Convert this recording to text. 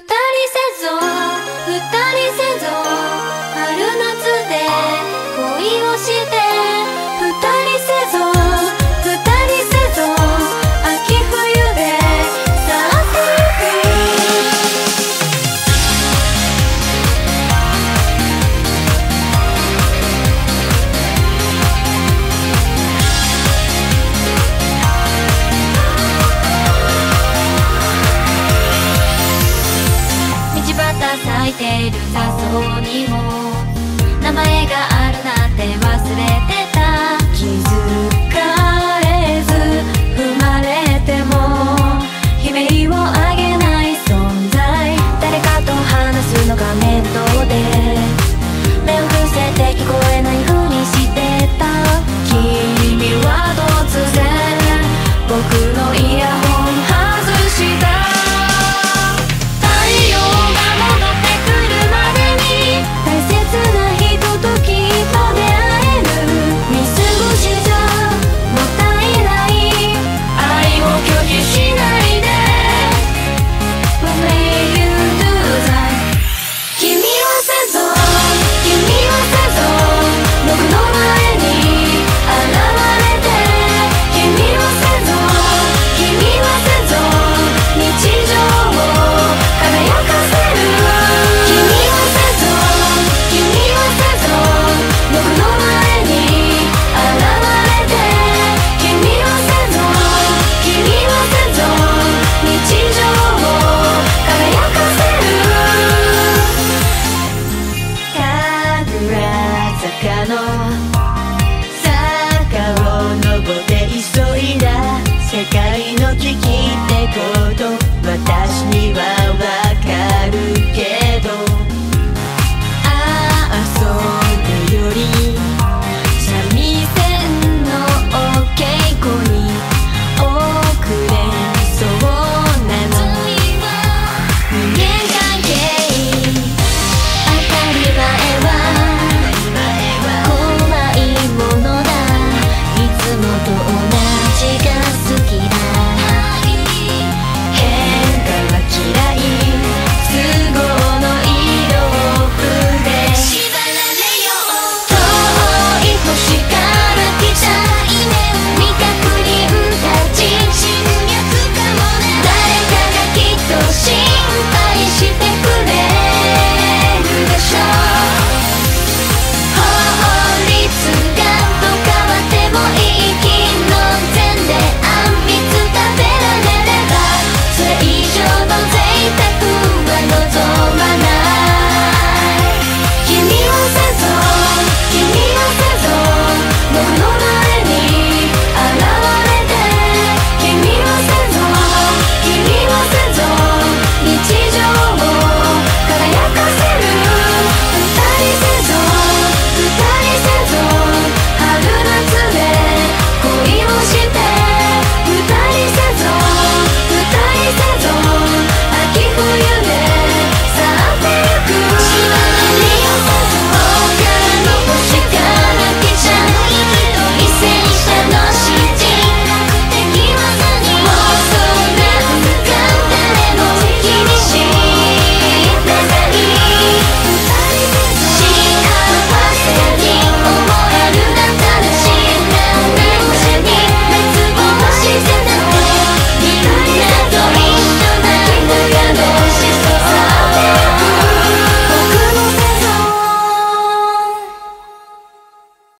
tá? るうにも。名前があるなんて忘れてで急いだ